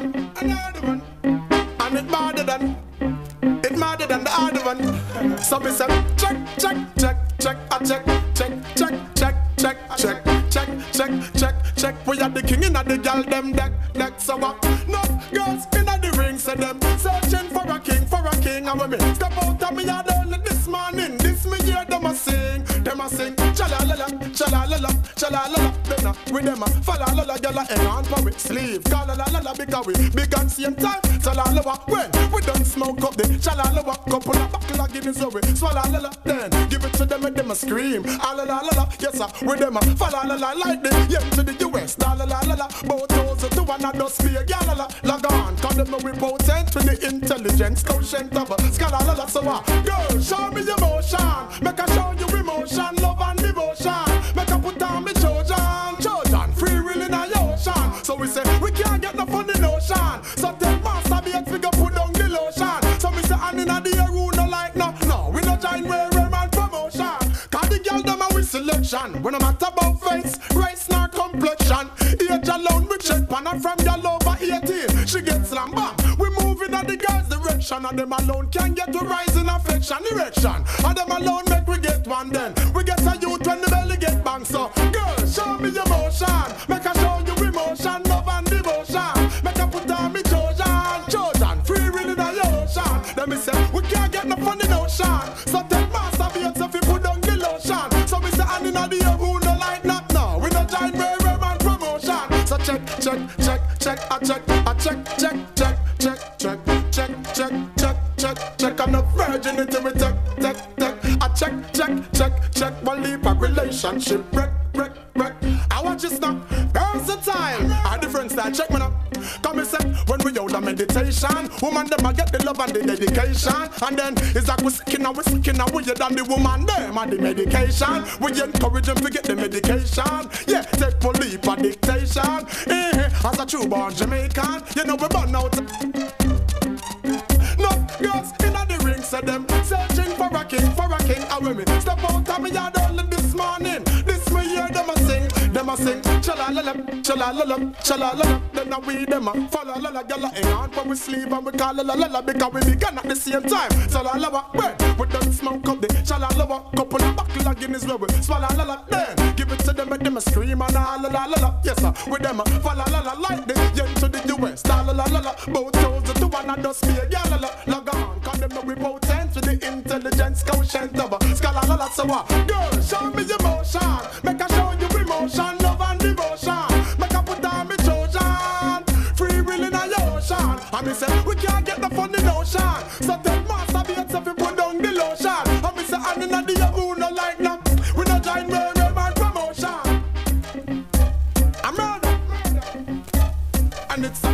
one, and it madder than, it madder than the other one. So me say, check, check, check, check, I check, check, check, check, check, check, check, check, check, check. We are the king inna the gal them deck, deck. So what? No girls inna the ring, say them searching for a king, for a king. And when me step out of me yard early this morning, this me hear them a sing, a sing, chalalala, chalalala, chalalala. Then with them a falalala, gyal a hang on for it sleeve, kalalala because we big and same time. Chalalala when we done smoke up the chalalala, couple of buckle of Guinness so we swallalala. Then give it to them and them a scream, alalala, yes sir. With them a falalala like the yen to the US, dalalala. Both those to one those spear, gyalala, log on. Cause them we potent with the intelligence quotient of a scalalala. So uh, girl, show me your motion, we say we can't get no funny notion. So tell master be a figure put down the lotion. So me say and inna the air no like no, no, we no join where we man promotion. Cause the girl them a we selection. When no matter about face, race nor complexion. Age alone we check pan her from girl over 18. She gets slam bam. We moving at the girls direction and them alone can get to rise in affection erection. And them alone make we get one then. Notion. So master be yourself, you put down the lotion. So me say and inna the air who no like not now. We no join we man promotion. So check, check, check, check, I check, I check, check, check, check, check, check, check, check, check, check. I'm not virginity we check, check, check. I check, check, check, check. One leap of relationship, wreck, wreck, wreck. I watch this now, versatile. A different style, check me now. And when we out of meditation, woman them a get the love and the dedication, and then it's like we sick now, we sick now, we than the woman them and the medication. We encourage them to get the medication. Yeah, take for leap of dictation. Eh, as a true born Jamaican, you know we burn out. No girls in the ring, say them searching for a king, for a king. And when me step out of me yard Chalalala, chalalala, chalalala. Then a we them a follow la la gala hang on for we sleep and we call la la la because we began at the same time. Chalalala, when we done smoke up the chalalala, couple of buckle of Guinness where we swallow la la. Then give it to them and them a scream and la la la la. Yes sir, with them a follow la la like the yen to the US, la la la la. Both toes to one and just be a la la. Log on, cause them we potent with the intelligence quotient of a scholar la la. So what? Girl, show me your motion, And me say we can't get the funny notion. So tell master be yourself, you put down the lotion. And me say and inna the who no like no, we no join where man promotion. I'm murder, and it's.